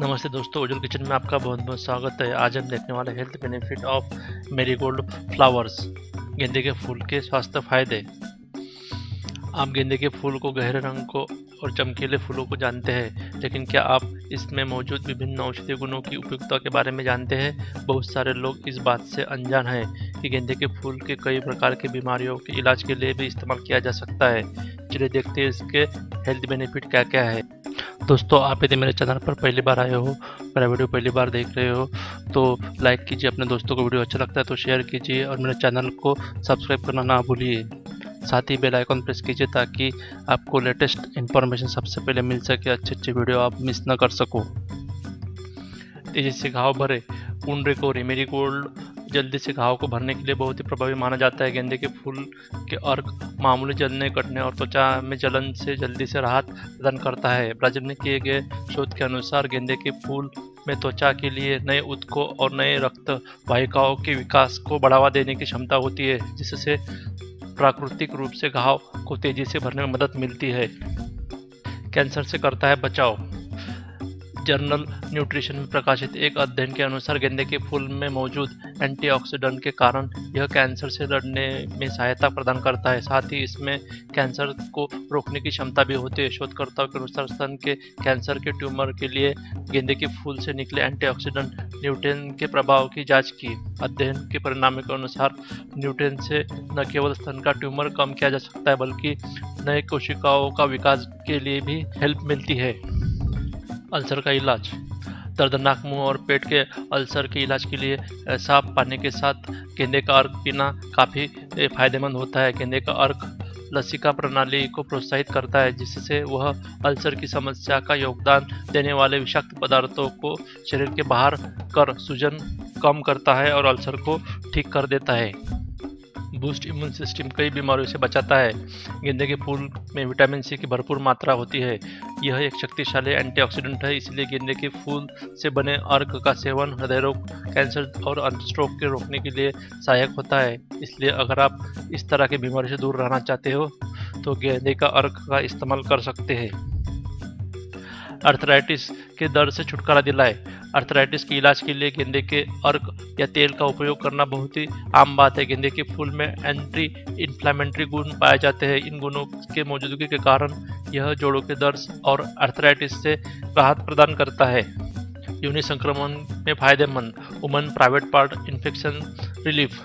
नमस्ते दोस्तों, उज्जवल किचन में आपका बहुत बहुत स्वागत है। आज हम देखने वाले health benefit of marigold flowers गेंदे के फूल के स्वास्थ्य फ़ायदे। आप गेंदे के फूल को गहरे रंग को और चमकीले फूलों को जानते हैं, लेकिन क्या आप इसमें मौजूद विभिन्न औषधीय गुणों की उपयुक्तता के बारे में जानते हैं? बहुत सारे लोग इस बात से अनजान हैं कि गेंदे के फूल के कई प्रकार की बीमारियों के इलाज के लिए भी इस्तेमाल किया जा सकता है। चलिए देखते हैं इसके हेल्थ बेनिफिट क्या क्या है। दोस्तों, आप यदि मेरे चैनल पर पहली बार आए हो, मेरा वीडियो पहली बार देख रहे हो तो लाइक कीजिए, अपने दोस्तों को वीडियो अच्छा लगता है तो शेयर कीजिए और मेरे चैनल को सब्सक्राइब करना ना भूलिए। साथ ही बेल आइकन प्रेस कीजिए ताकि आपको लेटेस्ट इन्फॉर्मेशन सबसे पहले मिल सके अच्छे अच्छे वीडियो आप मिस ना कर सको। तेज़ी से घाव भरे, ऊन रिकोरी मेरी गोल्ड जल्दी से घाव को भरने के लिए बहुत ही प्रभावी माना जाता है। गेंदे के फूल के अर्क मामूली जलने, कटने और त्वचा में जलन से जल्दी से राहत प्रदान करता है। ब्राज़ील में किए गए शोध के अनुसार गेंदे के फूल में त्वचा के लिए नए उत्कों और नए रक्त वाहिकाओं के विकास को बढ़ावा देने की क्षमता होती है, जिससे प्राकृतिक रूप से घाव को तेज़ी से भरने में मदद मिलती है। कैंसर से करता है बचाव। जर्नल न्यूट्रिशन में प्रकाशित एक अध्ययन के अनुसार गेंदे के फूल में मौजूद एंटीऑक्सीडेंट के कारण यह कैंसर से लड़ने में सहायता प्रदान करता है। साथ ही इसमें कैंसर को रोकने की क्षमता भी होती है। शोधकर्ताओं के अनुसार स्तन के कैंसर के ट्यूमर के लिए गेंदे के फूल से निकले एंटीऑक्सीडेंट न्यूट्रेन के प्रभाव की जाँच की। अध्ययन के परिणामों के अनुसार न्यूट्रेन से न केवल स्तन का ट्यूमर कम किया जा सकता है, बल्कि नए कोशिकाओं का विकास के लिए भी हेल्प मिलती है। अल्सर का इलाज। दर्दनाक मुँह और पेट के अल्सर के इलाज के लिए साफ़ पानी के साथ गेंदे का अर्क पीना काफ़ी फ़ायदेमंद होता है। गेंदे का अर्क लसिका प्रणाली को प्रोत्साहित करता है, जिससे वह अल्सर की समस्या का योगदान देने वाले विषाक्त पदार्थों को शरीर के बाहर कर सूजन कम करता है और अल्सर को ठीक कर देता है। बूस्ट इम्यून सिस्टम कई बीमारियों से बचाता है। गेंदे के फूल में विटामिन सी की भरपूर मात्रा होती है। यह एक शक्तिशाली एंटीऑक्सीडेंट है, इसलिए गेंदे के फूल से बने अर्क का सेवन हृदय रोग, कैंसर और स्ट्रोक के रोकने के लिए सहायक होता है। इसलिए अगर आप इस तरह की बीमारी से दूर रहना चाहते हो तो गेंदे का अर्क का इस्तेमाल कर सकते हैं। अर्थराइटिस के दर्द से छुटकारा दिलाए। अर्थराइटिस के इलाज के लिए गेंदे के अर्क या तेल का उपयोग करना बहुत ही आम बात है। गेंदे के फूल में एंटी इन्फ्लामेंट्री गुण पाए जाते हैं। इन गुणों के मौजूदगी के कारण यह जोड़ों के दर्द और अर्थराइटिस से राहत प्रदान करता है। यूनि संक्रमण में फ़ायदेमंद, उमन, प्राइवेट पार्ट, इन्फेक्शन रिलीफ।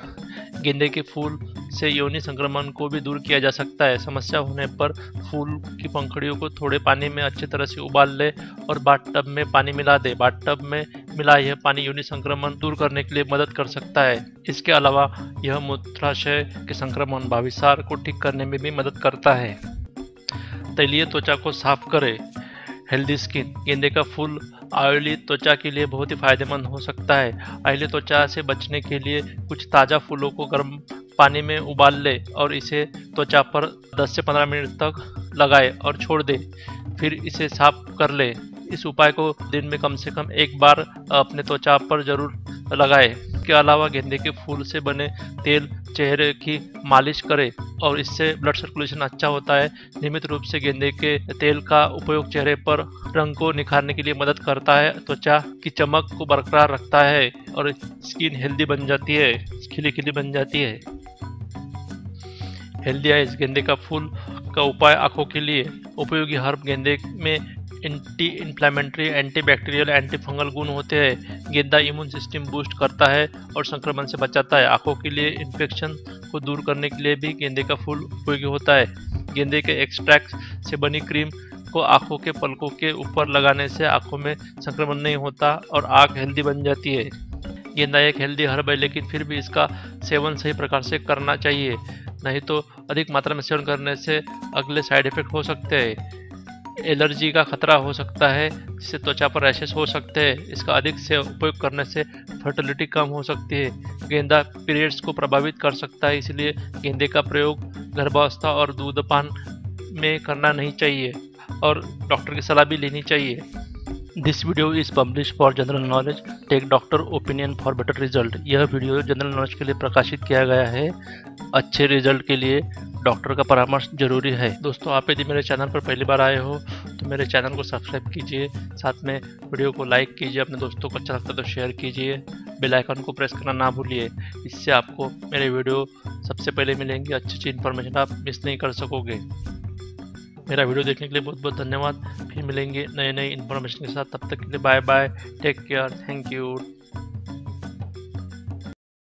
गेंदे के फूल से योनि संक्रमण को भी दूर किया जा सकता है। समस्या होने पर फूल की पंखड़ियों को थोड़े पानी में अच्छी तरह से उबाल ले और बाट टब में पानी मिला दे। बाट टब में मिला यह पानी योनि संक्रमण दूर करने के लिए मदद कर सकता है। इसके अलावा यह मूत्राशय के संक्रमण भाविसार को ठीक करने में भी मदद करता है। तैलीय त्वचा को साफ़ करें। हेल्दी स्किन, गेंदे का फूल, ऑयली त्वचा के लिए बहुत ही फ़ायदेमंद हो सकता है। ऑयली त्वचा से बचने के लिए कुछ ताज़ा फूलों को गर्म पानी में उबाल ले और इसे त्वचा पर 10 से 15 मिनट तक लगाए और छोड़ दे। फिर इसे साफ़ कर ले। इस उपाय को दिन में कम से कम एक बार अपने त्वचा पर ज़रूर लगाए। इसके अलावा गेंदे के फूल से बने तेल, चेहरे की मालिश करें और इससे ब्लड सर्कुलेशन अच्छा होता है। नियमित रूप से गेंदे के तेल का उपयोग चेहरे पर रंग को निखारने के लिए मदद करता है। त्वचा की चमक को बरकरार रखता है और स्किन हेल्दी बन जाती है। खिली खिली बन जाती है। हेल्दी आइज़ गेंदे का फूल का उपाय आँखों के लिए उपयोगी। हर्ब गेंदे में anti inflammatory anti bacterial anti fungal गुण होते हैं। गेंदा इम्यून सिस्टम बूस्ट करता है और संक्रमण से बचाता है। आँखों के लिए इन्फेक्शन को दूर करने के लिए भी गेंदे का फूल उपयोगी होता है। गेंदे के एक्सट्रैक्ट से बनी क्रीम को आँखों के पलकों के ऊपर लगाने से आँखों में संक्रमण नहीं होता और आँख हेल्दी बन जाती है। गेंदा एक हेल्दी हर्ब है लेकिन फिर भी इसका सेवन सही प्रकार से करना चाहिए। नहीं तो अधिक मात्रा में सेवन करने से अगले साइड इफ़ेक्ट हो सकते हैं। एलर्जी का खतरा हो सकता है, जिससे त्वचा पर रैशेस हो सकते हैं। इसका अधिक से उपयोग करने से फर्टिलिटी कम हो सकती है। गेंदा पीरियड्स को प्रभावित कर सकता है, इसलिए गेंदे का प्रयोग गर्भावस्था और दूधपान में करना नहीं चाहिए, और डॉक्टर की सलाह भी लेनी चाहिए। This video is publish for general knowledge take doctor opinion for better result यह वीडियो जनरल नॉलेज के लिए प्रकाशित किया गया है। अच्छे रिज़ल्ट के लिए डॉक्टर का परामर्श ज़रूरी है। दोस्तों, आप यदि मेरे चैनल पर पहली बार आए हो तो मेरे चैनल को सब्सक्राइब कीजिए। साथ में वीडियो को लाइक कीजिए, अपने दोस्तों को अच्छा लगता है तो शेयर कीजिए। बेल आइकन को प्रेस करना ना भूलिए। इससे आपको मेरे वीडियो सबसे पहले मिलेंगे। अच्छी अच्छी इन्फॉर्मेशन आप मिस नहीं कर सकोगे। मेरा वीडियो देखने के लिए बहुत बहुत धन्यवाद। फिर मिलेंगे नए नए इन्फॉर्मेशन के साथ। तब तक के लिए bye bye take care thank you